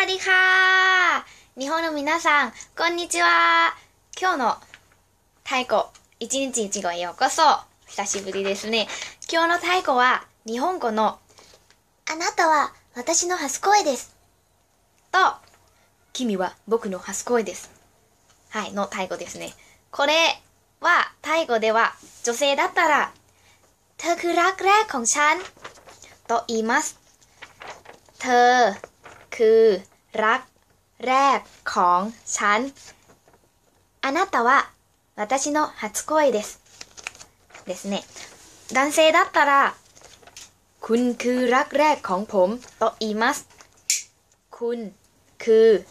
ワディカー日本の皆さん、こんにちは今日の太鼓、一日一語へようこそ久しぶりですね。今日の太鼓は日本語のあなたは私の初恋です。と、君は僕の初恋です。はい、の太鼓ですね。これは、太鼓では女性だったら、เธอคือรักแรกของฉันと言います。เธอคือ รักแรกของฉัน。あなたは私の初恋です。ですね。男性だったら、คุณคือรักแรกของผมと言います。คุณคือ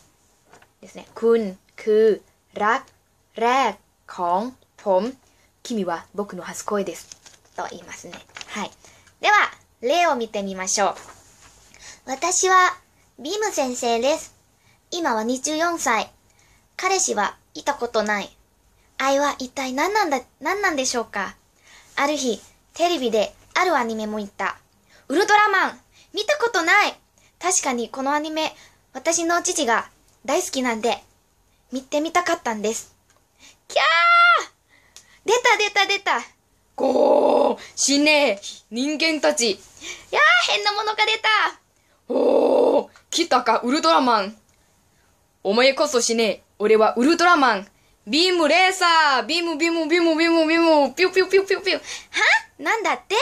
ですね。คุณคือรักแรกของผม。君は僕の初恋です。と言いますね。はい。では、例を見てみましょう。私は、 ビーム先生です。今は24歳。彼氏はいたことない。愛は一体何なんだ、何なんでしょうか？ある日、テレビであるアニメも言った。ウルトラマン見たことない確かにこのアニメ、私の父が大好きなんで、見てみたかったんです。キャー出た出た出たこう、死ねえ、人間たち。やー変なものが出たおー、来たか、ウルトラマン。お前こそ死ね。え、俺はウルトラマン。ビームレーサー。ビームビームビームビームビーム。ピュピュピュピュピュは？なんだって？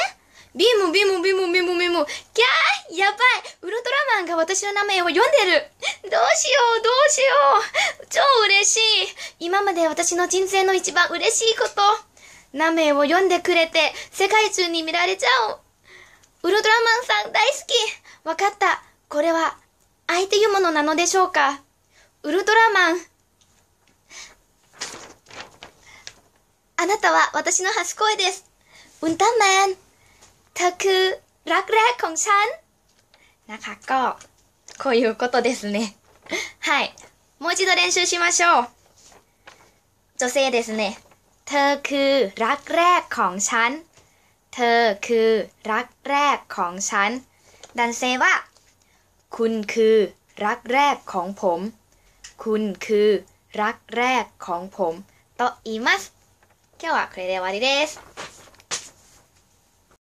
ビームビームビームビームビーム。キャーやばい。ウルトラマンが私の名前を読んでる。どうしようどうしよう。超嬉しい。今まで私の人生の一番嬉しいこと。名前を読んでくれて世界中に見られちゃう。ウルトラマンさん大好き。わかった。これは愛というものなのでしょうかウルトラマンあなたは私の初恋です。ウンタンマンเธอคือรักแรกของฉันนะคะก็、こういうことですね。はい。もう一度練習しましょう。女性ですね。เธอคือรักแรกของฉัน เธอคือรักแรกของฉัน男性は、 คุณคือรักแรกของผม คุณคือรักแรกของผมと言います。今日はこれで終わりです。